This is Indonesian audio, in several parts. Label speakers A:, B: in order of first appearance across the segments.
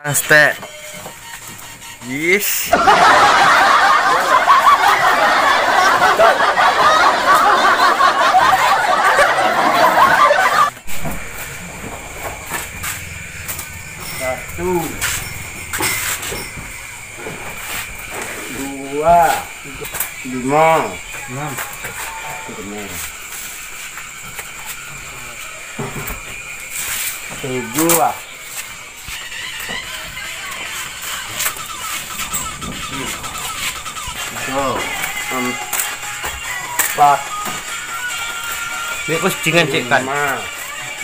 A: Aste. Yes.
B: Satu. Dua. Lima. Enam. Tujuh. Empat.
A: Ini cek kan.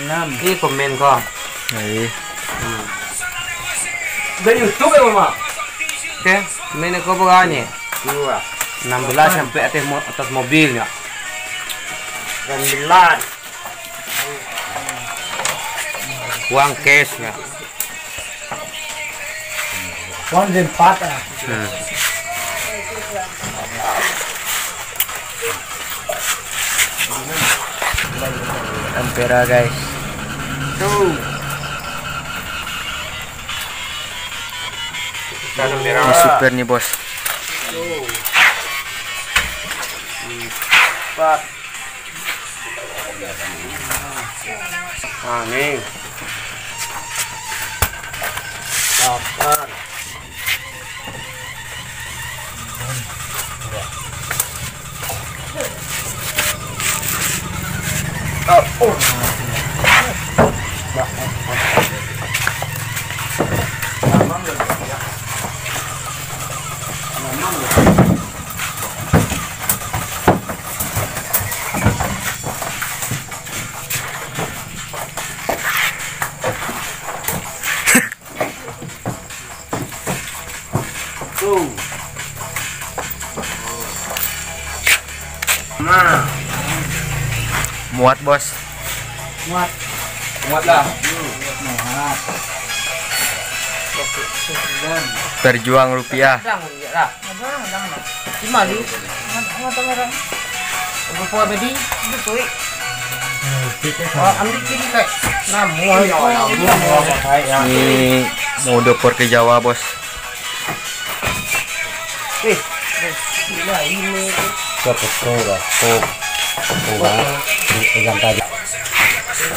B: Enam.
A: Ini komen kok. Hai.
B: Dari YouTube ya, Mama?
A: Oke, ini kok berani?
B: Dua.
A: 16 sampai atas mo atas mobilnya.
B: Sembilan.
A: Uang cashnya.
B: Empat. ah.
A: Hmm. Ampera guys.
B: Two.
A: Ini super nih bos.
B: Empat.
A: Ah nih.
B: Oh, oh.
A: Muat bos.
B: Muat.
A: Muat lah.
B: Muat.
A: Berjuang rupiah.
C: Lah. Oh.
A: Ini mau dopor ke Jawa bos.
C: Eh, ini.
B: Siapa sudah? Pegang tadi.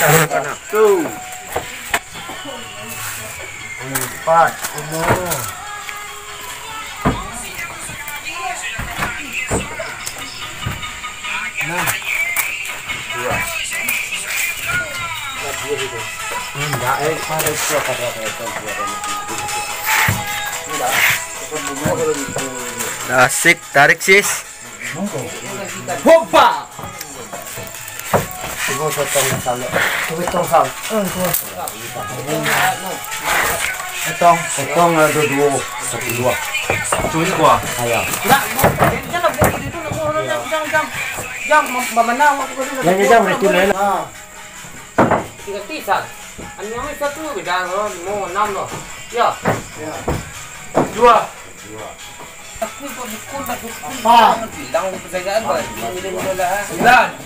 B: Satu. Empat. Dua. Enggak, eh, itu Enggak.
A: Asik, tarik sis.
C: Hopa.
B: Sal. Ada dua, satu dua.
A: Tulis gua.
B: Ayo.
C: Enggak, jangan buat itu.
B: Yang itu.
C: Tiga yang satu beda mau enam. Ya.
B: Dua.
C: Aku kok. Bilang. Ini ini lah.
B: Sembilan.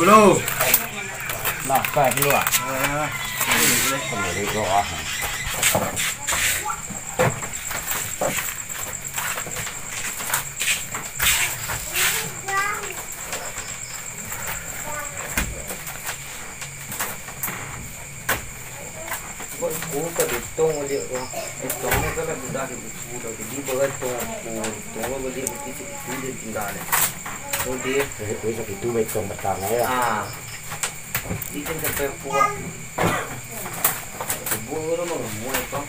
B: Sepuluh. Lapan dua. Kembali doa.
C: Buat ko ka dito ulit ko. Ito mo ka lang budak di budak di budak to ko to mo bali di di di tinggal. O di
B: Besok itu baik yang pertama ya.
C: ah. Di kan sampai puak. Buru mo mo ito.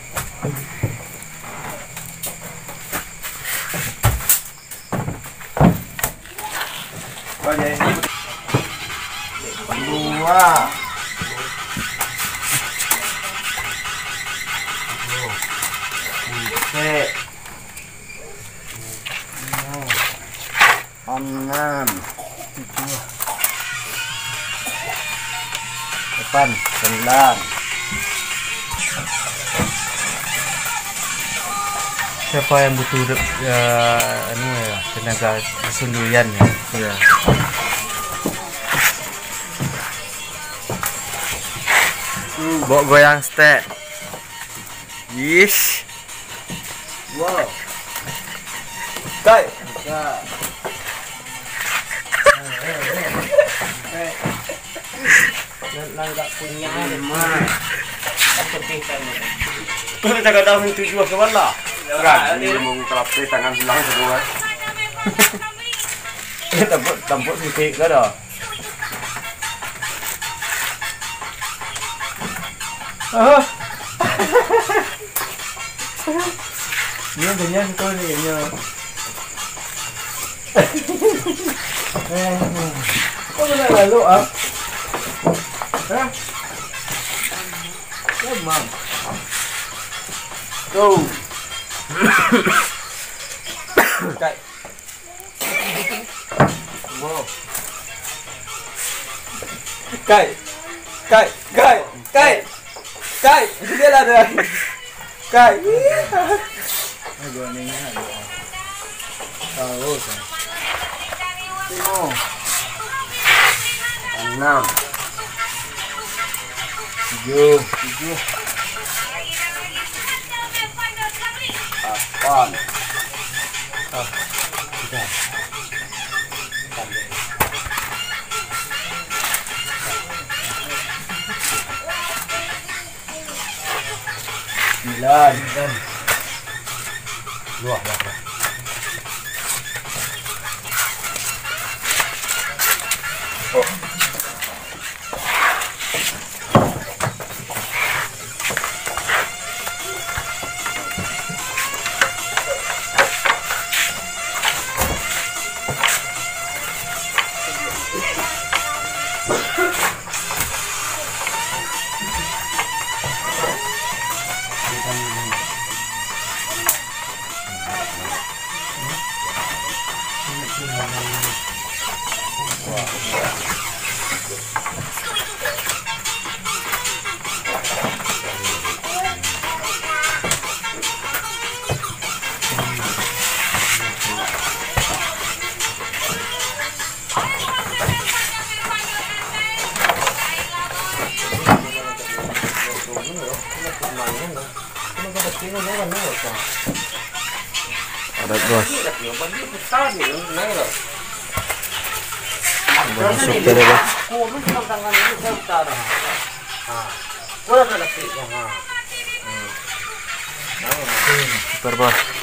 B: Dua. Oke. Enam. Depan sembilan.
A: Siapa yang butuh ya, anu ya, tenaga kesunduyan ya? Iya. Bawa goyang stek. Yes.
B: Wow. Kai.
C: Nanggak punya
B: Lima.
C: Seperti kamu
B: cakap dah mintu jual ke mana? Kan, dia mau kelapte tangan bilang semua. Eh, tampuk tampuk sikit ke dah? Ah. Ni ganyan tu ni ganyan. Kau nak lalu ah? Huh? Good mom. Go. Cai. Cai. Cai, cai, cai, cai, cai, Cai. Cai. cai. Agora nem é nada. Tá louco. Simão. Não. Tujuh. Tujuh. Delapan. Sembilan. Dua, dua, dua.
A: Ada bos. Bos. Super bos.